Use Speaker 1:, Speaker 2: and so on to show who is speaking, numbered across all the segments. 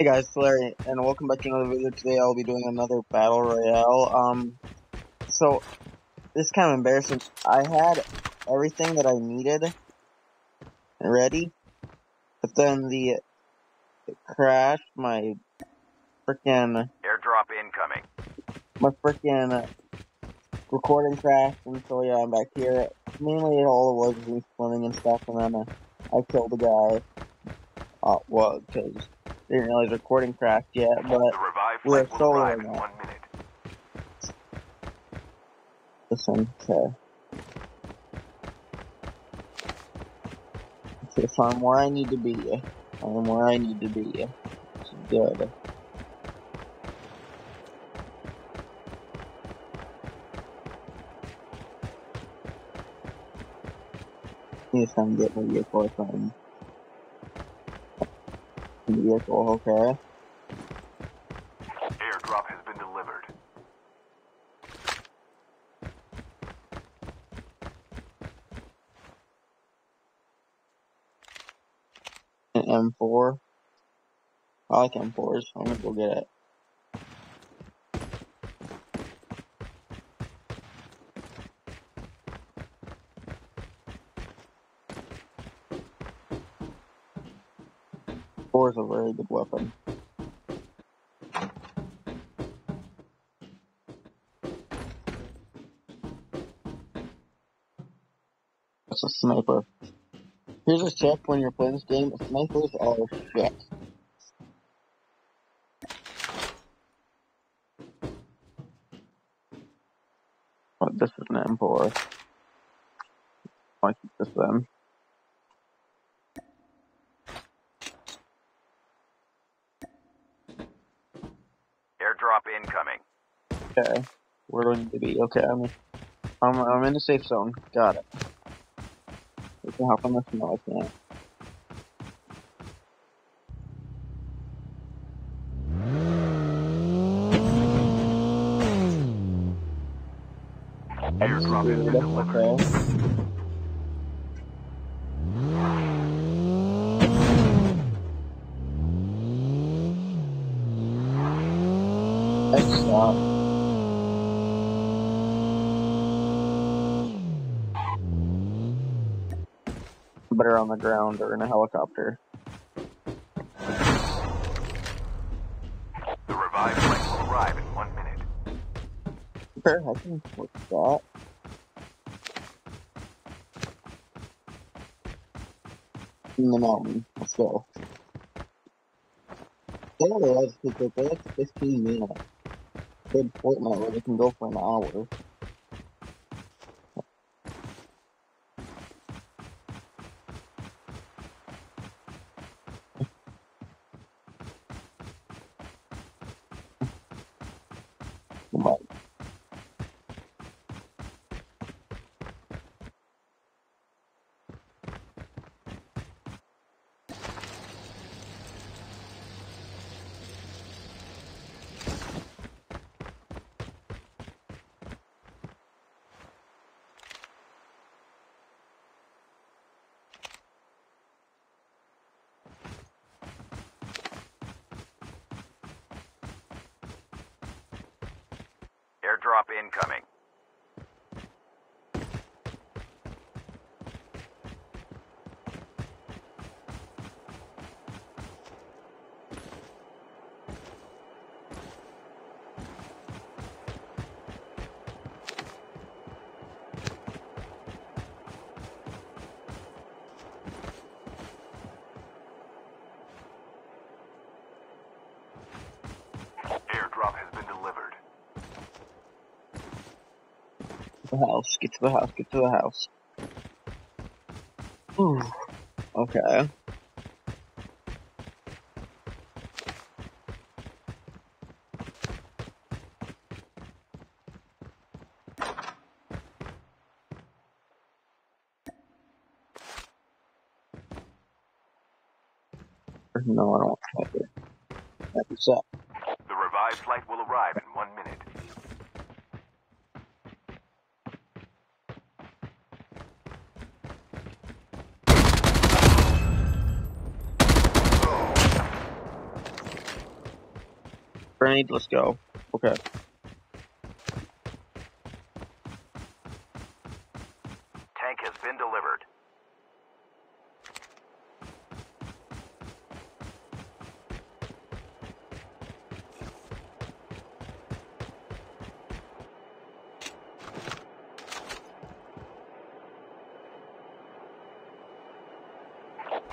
Speaker 1: Hey guys, it's Larry, and welcome back to another video. Today I'll be doing another Battle Royale. Um, so, this is kind of embarrassing. I had everything that I needed ready, but then the crash, my freaking,
Speaker 2: Airdrop incoming.
Speaker 1: my freaking recording crashed, and so yeah, I'm back here. Mainly all it was was me swimming and stuff, and then uh, I killed a guy. Uh, well, because didn't realize recording crashed yet, but we're solo
Speaker 2: in
Speaker 1: now.
Speaker 2: one minute.
Speaker 1: Listen. Okay, so I'm where I need to be. I'm where I need to be. It's good. Need to try and get my vehicle something. Vehicle, okay.
Speaker 2: Airdrop has been delivered.
Speaker 1: An M4. I like M4s. I'm gonna go get it. Four is a very good weapon. That's a sniper. Here's a check when you're playing this game. Snipers are shit. But this is an M4. I keep this then.
Speaker 2: Airdrop incoming.
Speaker 1: Okay. Where do I need to be? Okay, I'm I'm I'm in the safe zone. Got it. We can hop on this. No, I can't.
Speaker 2: Airdrop has been delivered.
Speaker 1: Okay. Let's stop. Better on the ground or in a helicopter.
Speaker 2: The revived flight will arrive in one minute.
Speaker 1: Sure, I can work that. In the mountain. Let's go. That's because that's 15 minutes. Good Fortnite where they can go for an hour. Come on.
Speaker 2: Airdrop incoming.
Speaker 1: The house. Get to the house. Get to the house. Ooh. Okay. No, I don't want to it. That's up.
Speaker 2: The revived flight will arrive in one minute.
Speaker 1: Grenade, let's go. Okay.
Speaker 2: Tank has been delivered.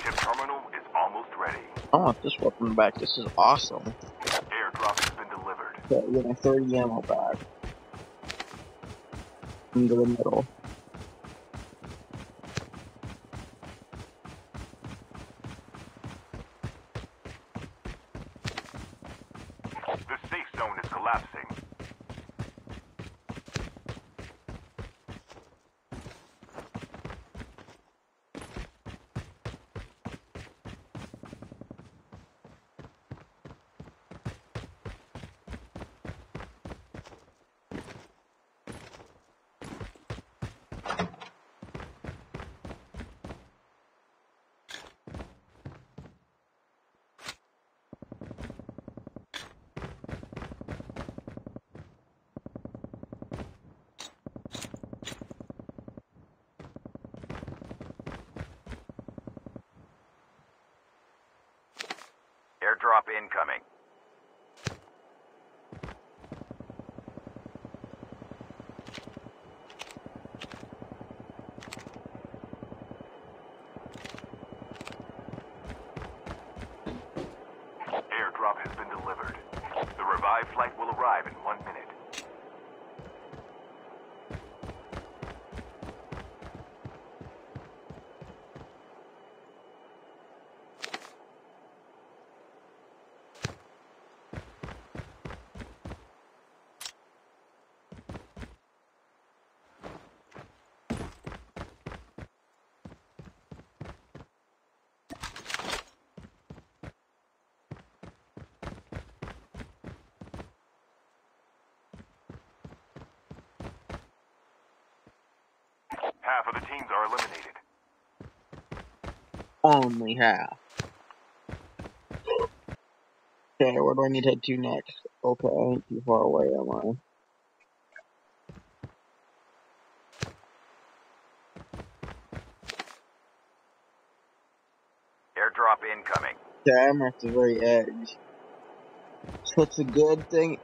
Speaker 2: Chip terminal is almost ready.
Speaker 1: I want this weapon back. This is awesome. Okay, we're getting 30 ammo back. Into the middle.
Speaker 2: The safe zone is collapsing. Airdrop incoming. Airdrop has been delivered. The revived flight will arrive in one minute. Half of the teams are eliminated.
Speaker 1: Only half. Okay, where do I need to head to next? Okay, I ain't too far away, am I?
Speaker 2: Airdrop incoming.
Speaker 1: Okay, I'm at the very edge. So it's a good thing.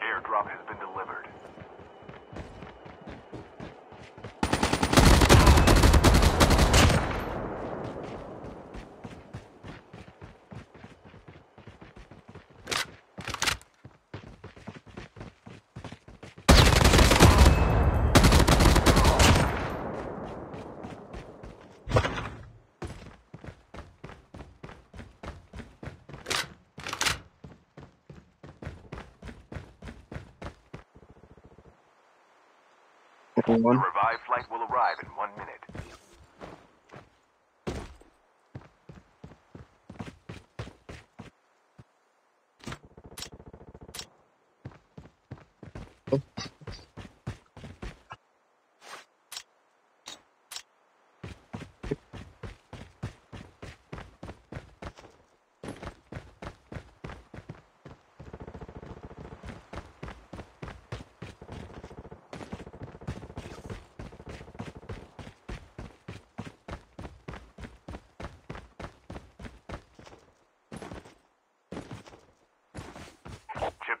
Speaker 2: Airdrop has been delivered. The
Speaker 1: One.
Speaker 2: revived flight will arrive in one minute. Chip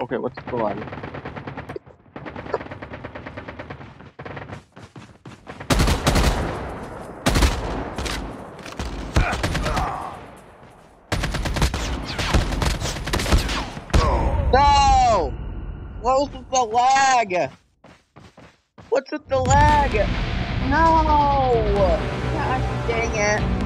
Speaker 1: Okay, what's the laggy? No! What was with the lag? What's with the lag? No! God dang it.